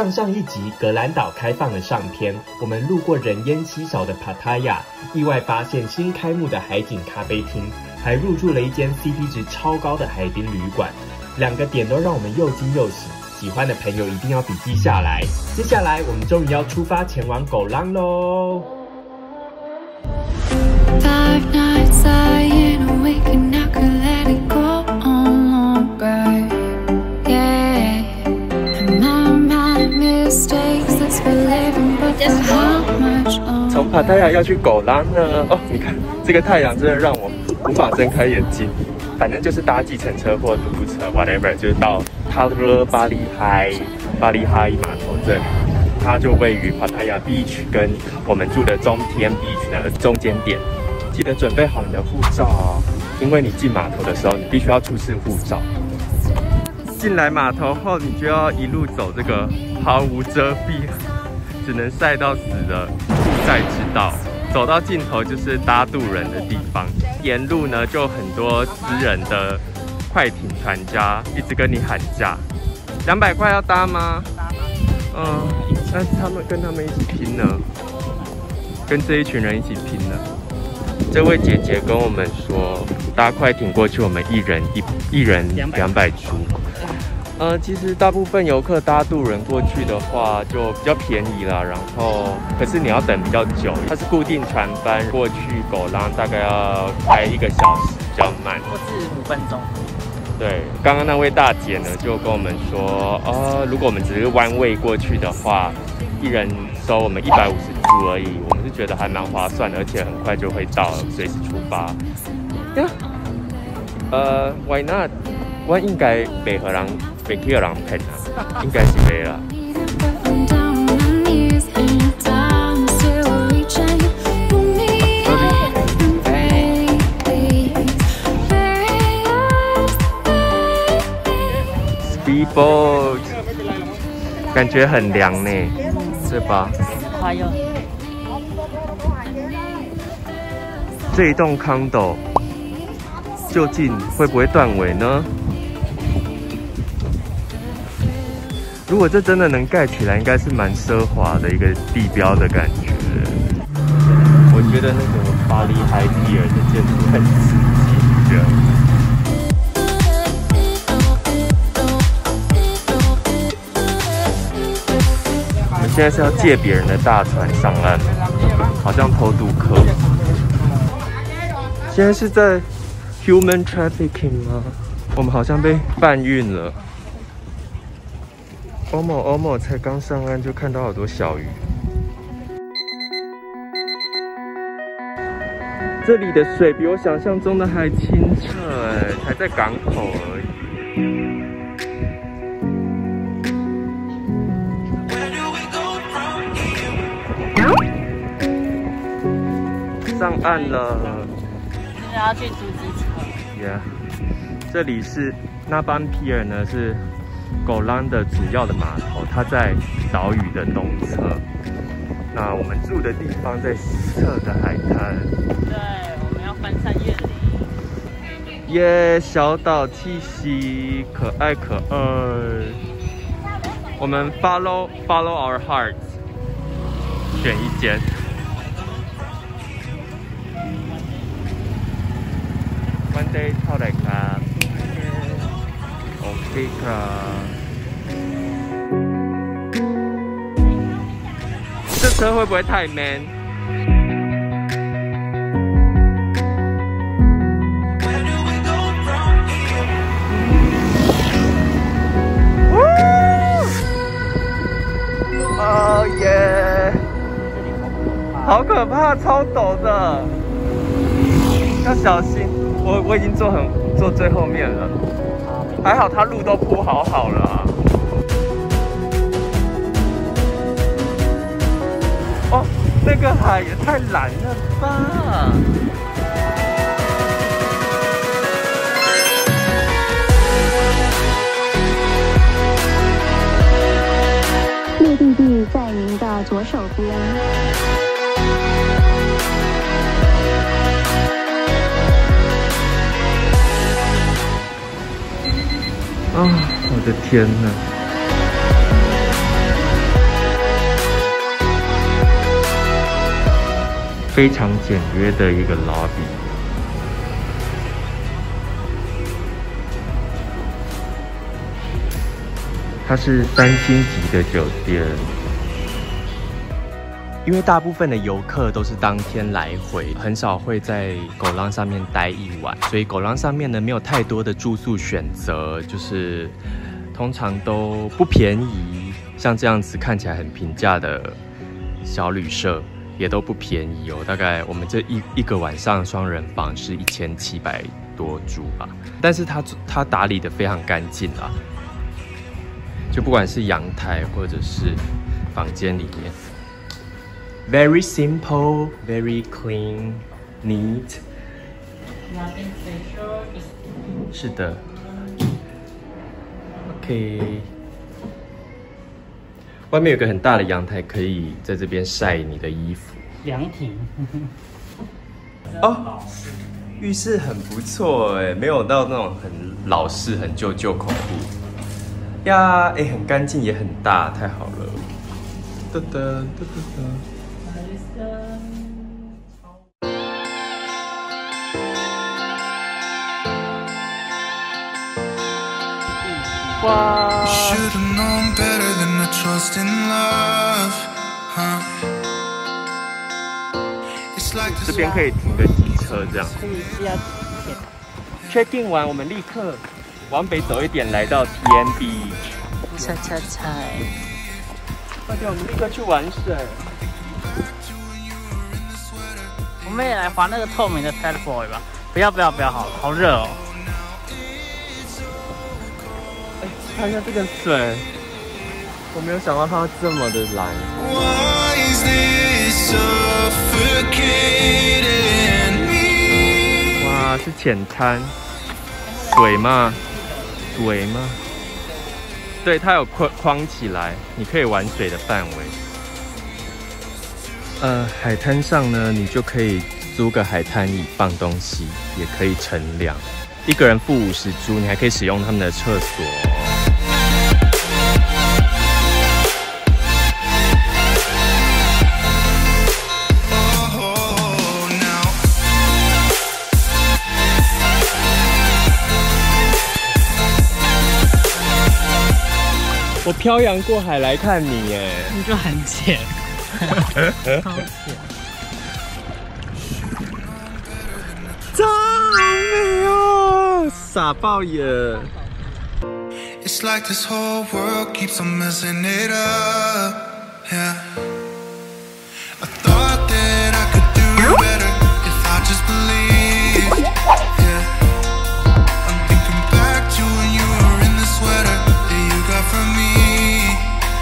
上上一集格兰岛开放的上篇，我们路过人烟稀少的帕塔亚，意外发现新开幕的海景咖啡厅，还入住了一间 CP 值超高的海滨旅馆，两个点都让我们又惊又喜。喜欢的朋友一定要笔记下来。接下来我们终于要出发前往狗浪喽！帕塔亚要去狗拉呢？哦，你看这个太阳真的让我无法睁开眼睛。反正就是搭计程车或嘟嘟车，whatever，就是到塔勒巴利海巴利嗨码头这里，它就位于帕塔亚 beach 跟我们住的中天 beach 的中间点。记得准备好你的护照哦，因为你进码头的时候，你必须要出示护照。进来码头后，你就要一路走这个毫无遮蔽，只能晒到死的酷晒之道。走到尽头就是搭渡人的地方，沿路呢就很多私人的快艇船家一直跟你喊价，两百块要搭吗？嗯，那他们跟他们一起拼呢，跟这一群人一起拼呢。这位姐姐跟我们说，搭快艇过去，我们一人一一人两百铢。呃，其实大部分游客搭渡人过去的话，就比较便宜啦。然后，可是你要等比较久，它是固定船班过去狗浪，大概要开一个小时，比较慢。或是五分钟。对，刚刚那位大姐呢，就跟我们说，呃，如果我们只是弯位过去的话，一人收我们一百五十铢而已。我们是觉得还蛮划算的，而且很快就会到，随时出发。呀，呃，Why not？我应该北荷兰袂去有人骗啊，应该是袂啦。Speedboat，感觉很凉呢，是吧？还有。这一栋 condo 究竟会不会断尾呢？如果这真的能盖起来，应该是蛮奢华的一个地标的感觉。我觉得那个巴黎海底尔的建筑很刺激的。我们现在是要借别人的大船上岸，好像偷渡客。现在是在 human trafficking 吗？我们好像被贩运了。欧某欧某才刚上岸就看到好多小鱼。这里的水比我想象中的还清澈哎，还在港口而已。上岸了。就是要去租机车。Yeah，这里是那班皮尔呢，是狗浪的主要的码头，它在岛屿的东侧。那我们住的地方在西侧的海滩。对，我们要翻山越岭。耶小岛气息，可爱可爱。我们 follow follow our hearts，选一间。One day เท่าไหร่ครับ OK 啦，这车会不会太 man？哦耶！好可怕，超抖的，要小心。我我已经坐很坐最后面了。还好他路都铺好好了啊。哦那个海也太蓝了吧。目的地在您的左手边。啊，我的天呐！非常简约的一个 lobby。它是三星级的酒店，因为大部分的游客都是当天来回，很少会在狗浪上面待一晚，所以狗浪上面呢没有太多的住宿选择，就是通常都不便宜。像这样子看起来很平价的小旅社也都不便宜哦，大概我们这一一个晚上双人房是一千七百多铢吧，但是它它打理的非常干净啊。就不管是阳台或者是房间里面，very simple, very clean, neat。Nothing special, 是的，OK。外面有个很大的阳台，可以在这边晒你的衣服。凉亭。哦，浴室很不错哎，没有到那种很老式、很旧旧恐怖。呀，哎，很干净也很大，太好了。噔噔噔噔 like 这边可以停个机车这样。可以是要 check in 完，我们立刻往北走一点，来到 Beach。擦擦擦。快点，我们立刻去玩水。我们也来滑那个透明的 Pad Boy 吧。不要不要不要，好好热哦。看一下这个水，我没有想到它这么的蓝。Why is this suffocating me? 哇，是浅滩，水嘛？水嘛？对，它有框框起来，你可以玩水的范围。呃，海滩上呢，你就可以租个海滩椅放东西，也可以乘凉，一个人付五十铢，你还可以使用他们的厕所。我漂洋过海来看你耶，你就很浅，超浅。超美哦，傻爆眼。It's like this whole world keeps on messing it up. Yeah. I thought that I could do better if I just believed.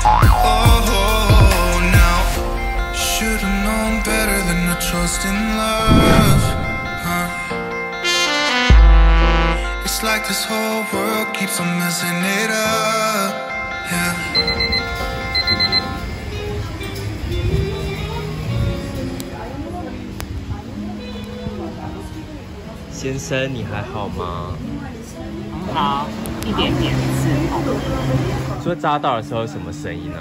Oh, now should've known better than to trust in love. Huh? It's like this whole world keeps on messing it up. Yeah. 先生，你还好吗？很好， 一点点刺痛，说扎到的时候有什么声音呢、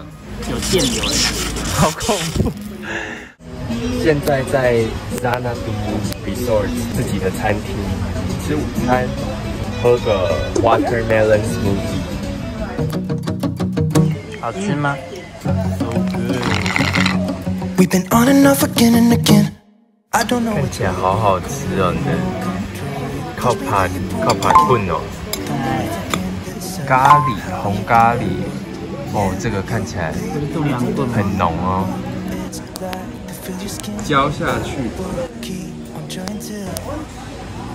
有电流的感觉。好恐怖！现在在 Zanadu Resort 自己的餐厅吃午餐，喝个 watermelon smoothie。好吃吗？We've been on and off again and again. I don't know 看起来好好吃哦，你的靠盘靠盘棍哦，咖喱红咖喱。哦，这个看起来很浓哦，浇下去，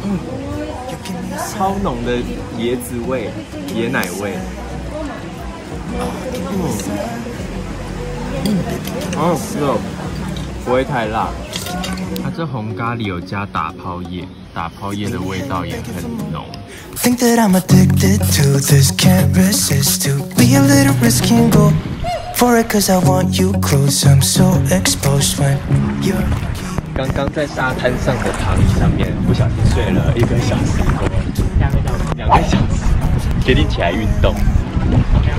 嗯，超浓的椰子味、椰奶味，嗯，好好吃哦，不会太辣。它这红咖喱有加打泡叶，打泡叶的味道也很浓。Think that I'm addicted to this, can't resist to be a little risky and go for it cause I want you close. I'm so exposed when you're. 刚刚在沙滩上的躺椅上面不小心睡了一个小时多，两个小时。两个小时，决定起来运动。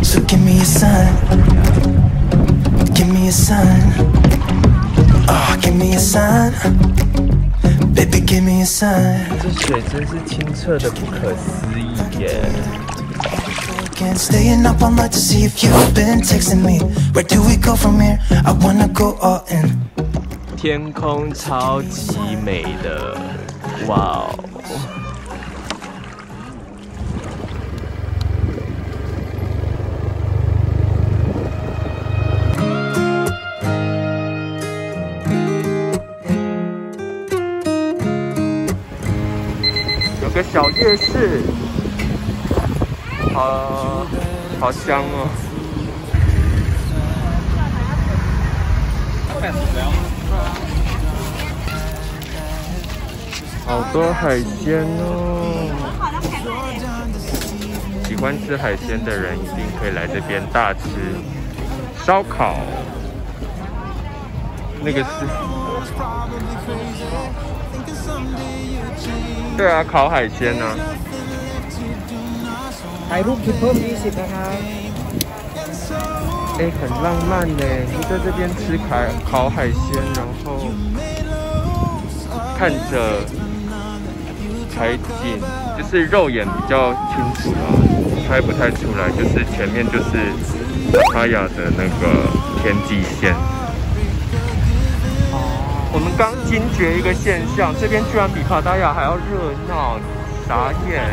So give me a sign. Give me a sign. Oh, give me a sign. Baby, give me a sign. 这水真是清澈的不可思议耶！ Again, staying up all night to see if you've been texting me. Where do we go from here? I wanna go all in. 天空超级美的，哇哦！ 哦！小夜市，好好香哦！好多海鲜哦！喜欢吃海鲜的人一定可以来这边大吃烧烤。那个是，对啊，烤海鲜啊。ถ่ายรูปคิดเพิ่ม20นะคะ 哎，很浪漫呢！就在这边吃烤烤海鲜，然后看着海景，就是肉眼比较清楚啊，拍不太出来。就是前面就是帕雅的那个天际线。 我们刚惊觉一个现象，这边居然比帕达雅还要热闹，傻眼！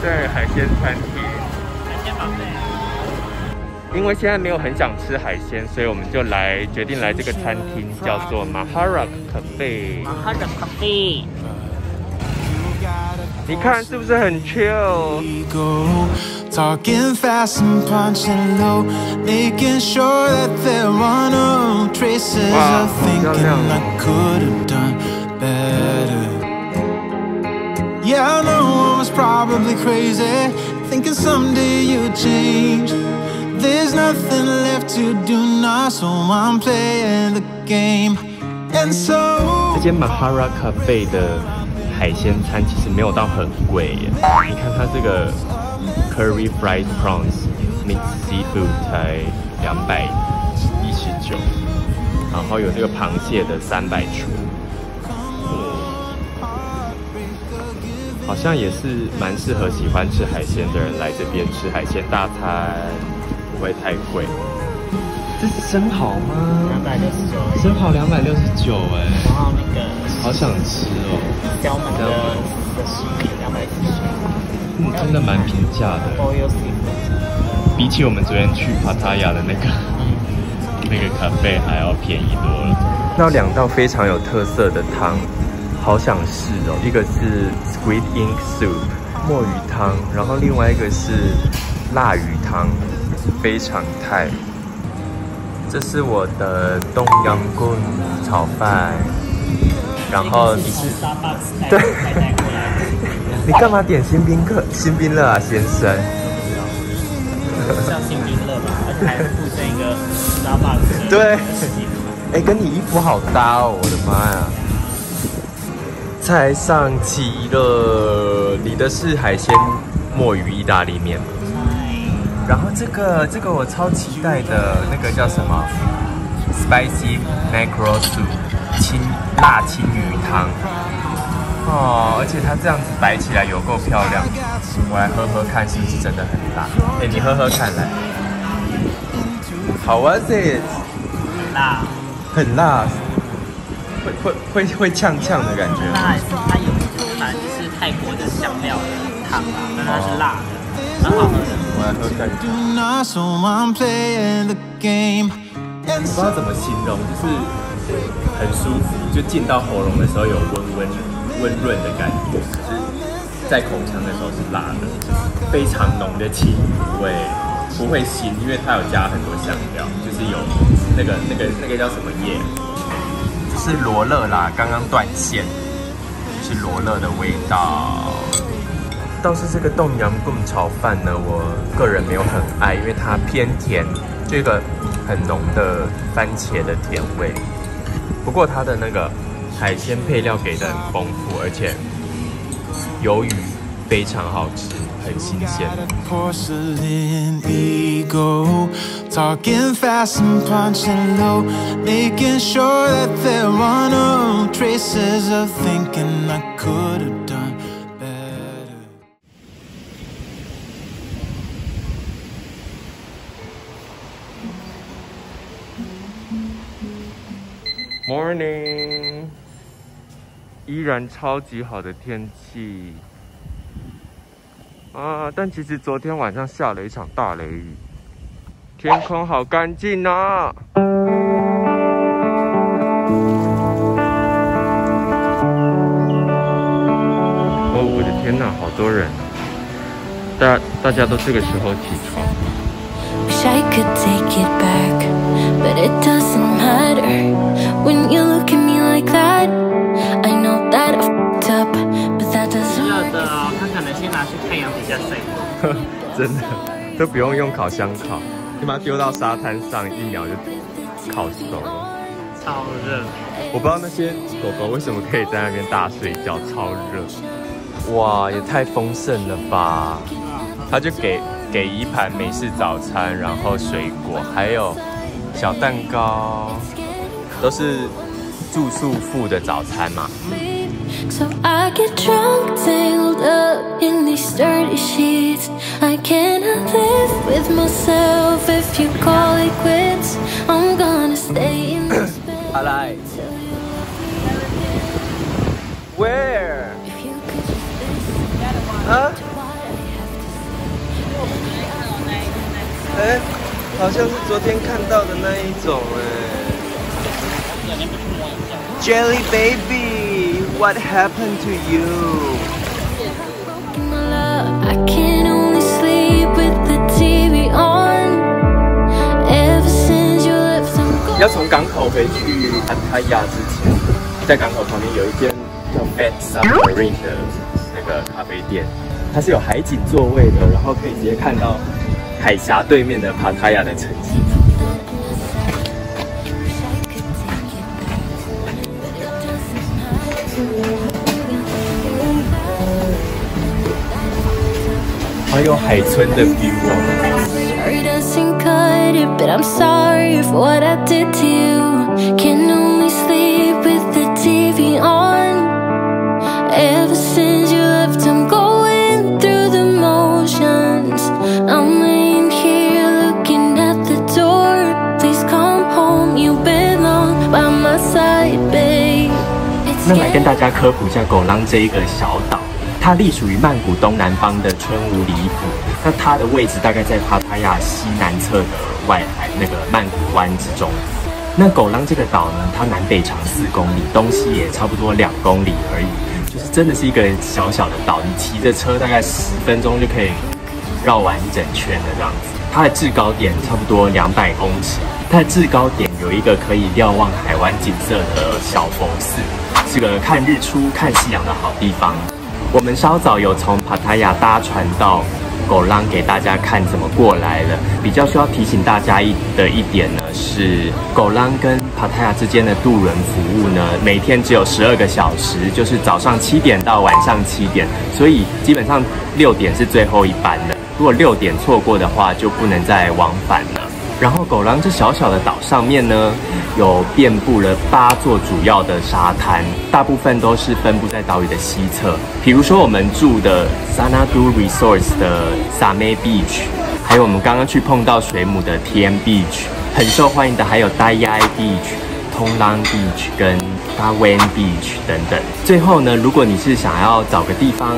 对，海鲜餐厅。海鲜宝贝。因为现在没有很想吃海鲜，所以我们就来决定来这个餐厅，叫做 Mahara Cafe。马哈的咖啡。你看是不是很 chill？Go talking fast and punching low, making sure that there are no traces Wow, of thinking漂亮。 I could have done better. Yeah, I know I was probably crazy, thinking someday you'd change. There's nothing left to do now, so I'm playing the game. And so 这间 Mahara Cafe 的海鲜餐其实没有到很贵耶。你看它这个 curry fried prawns mixed seafood 才两百一十九，然后有这个螃蟹的三百出。好像也是蛮适合喜欢吃海鲜的人来这边吃海鲜大餐，不会太贵。这是生蚝吗？两百六十九。生蚝两百六十九哎，然后那个好想吃哦。胶门的的西米两百七十。嗯，真的蛮平价的，比起我们昨天去帕塔亚的那个 那个咖啡还要便宜多了。那两道非常有特色的汤，好想试哦。一个是 squid ink soup 墨鱼汤，然后另外一个是辣鱼汤，非常泰。这是我的东阳棍炒饭，然后你是对。你干嘛点新宾客新宾乐啊，先生？像新兵乐吧，而且还附赠一个沙巴斯。对哎、跟你衣服好搭哦，我的妈呀！菜上齐了，你的是海鲜墨鱼意大利面？然后这个这个我超期待的那个叫什么？Spicy mackerel soup，青辣青鱼汤。哦，而且它这样子摆起来有够漂亮，我来喝喝看是不是真的很辣。哎，你喝喝看来。How was it？辣很辣，会会会会呛呛的感觉。辣，它有反正就是泰国的香料的汤啊，但它是辣的，蛮好喝的。我来喝看 game. And 不知道怎么形容，就是很舒服，就进到喉咙的时候有温温温润的感觉，可是，在口腔的时候是辣的，非常浓的青鱼味，不会腥，因为它有加很多香料，就是有那个那个那个叫什么叶，就是罗勒啦，刚刚断线，是罗勒的味道。倒是这个冻阳棍炒饭呢，我个人没有很爱，因为它偏甜，这个很浓的番茄的甜味。不过它的那个海鲜配料给的很丰富，而且鱿鱼非常好吃，很新鲜。porcelain ego, talking fast and punching low, making sure that there are no traces of thinking I could have done better. Morning，依然超级好的天气啊！但其实昨天晚上下了一场大雷雨，天空好干净呐！哦，我的天哪，好多人！大大家都这个时候起床。真的 都不用用烤箱烤，你把它丢到沙滩上，一秒就烤熟了。超热。我不知道那些狗狗为什么可以在那边大睡觉，超热。哇，也太丰盛了吧！他就给给一盘美式早餐，然后水果，还有小蛋糕，都是住宿付的早餐嘛。So I get drunk, tangled up in these dirty sheets. I cannot live with myself if you call it quits. I'm gonna stay in this bed. 好来，Where？ If you could just listen 啊？ to what I have to say. 哎，好像是昨天看到的那一种哎。Jelly baby, What happened to you? In my love, I can only sleep with the TV on. Ever since you left, I'm 要.从港口回去安泰亚之前，在港口旁边有一间叫 Fat Submarine 的那个咖啡店，它是有海景座位的，然后可以直接看到海峡对面的帕塔亚的城市。那来跟大家科普一下狗浪这一个小岛，它隶属于曼谷东南方的春武里府，那它的位置大概在帕塔亚西南侧的外海那个曼谷湾之中。那狗浪这个岛呢，它南北长四公里，东西也差不多两公里而已，就是真的是一个小小的岛，你骑着车大概十分钟就可以绕完一整圈的这样子。它的制高点差不多两百公尺，它的制高点有一个可以瞭望海湾景色的小佛寺，是个看日出、看夕阳的好地方。我们稍早有从帕塔亚搭船到狗浪给大家看怎么过来了。比较需要提醒大家一的一点呢，是狗浪跟帕塔亚之间的渡轮服务呢，每天只有十二个小时，就是早上七点到晚上七点，所以基本上六点是最后一班的。如果六点错过的话，就不能再往返了。然后狗浪这小小的岛上面呢，有遍布了八座主要的沙滩，大部分都是分布在岛屿的西侧。比如说我们住的 Sanadu Resorts 的 Same Beach，还有我们刚刚去碰到水母的 TM Beach，很受欢迎的还有 Dayai Beach、Tong Lang Beach 跟 Darwin Beach 等等。最后呢，如果你是想要找个地方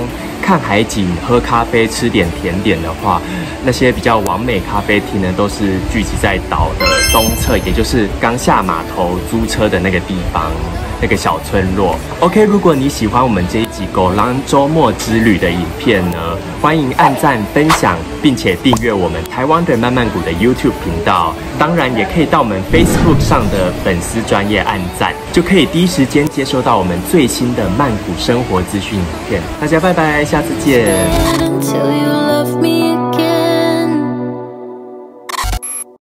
看海景、喝咖啡、吃点甜点的话，那些比较完美咖啡厅呢，都是聚集在岛的东侧，也就是刚下码头租车的那个地方，那个小村落。OK，如果你喜欢我们这一集狗狼周末之旅的影片呢，欢迎按赞、分享，并且订阅我们台湾的慢慢谷的 YouTube 频道。当然，也可以到我们 Facebook 上的粉丝专业按赞，就可以第一时间接收到我们最新的曼谷生活资讯影片。大家拜拜，下次见。